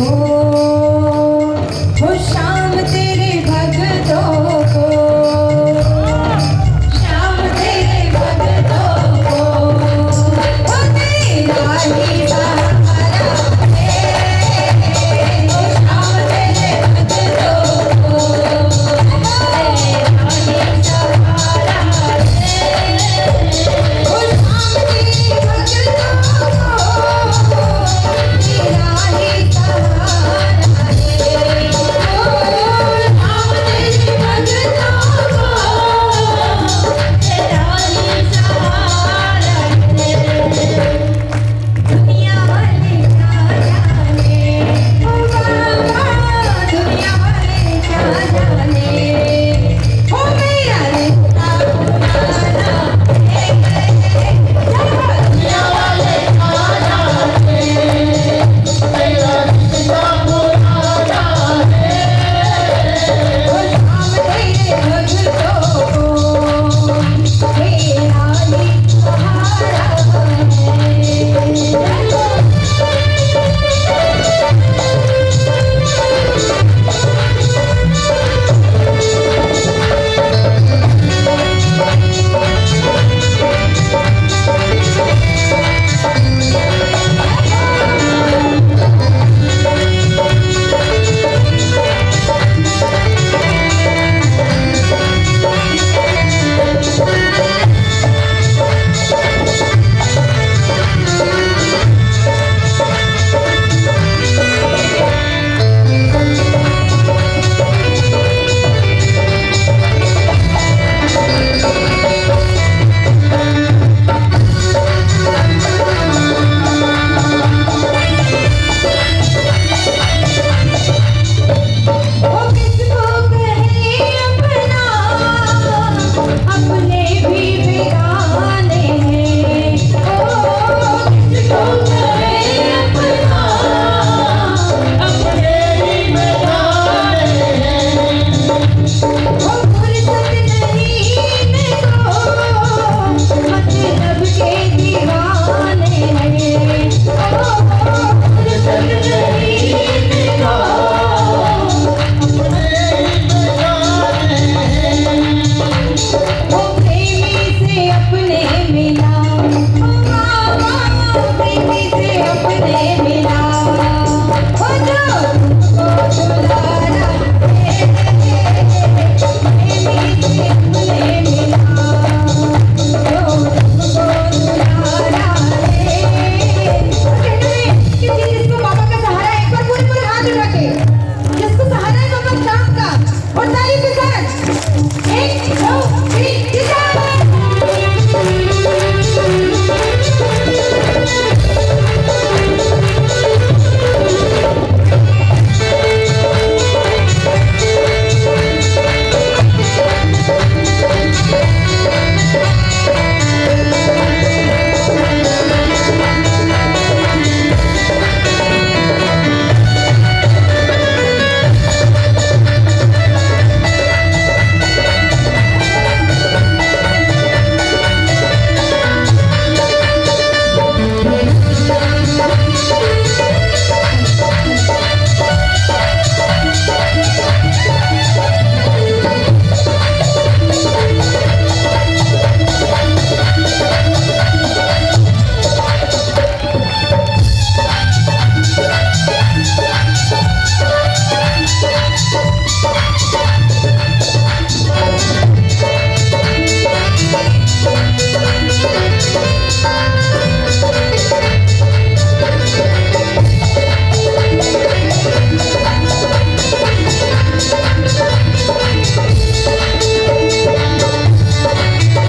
Oh.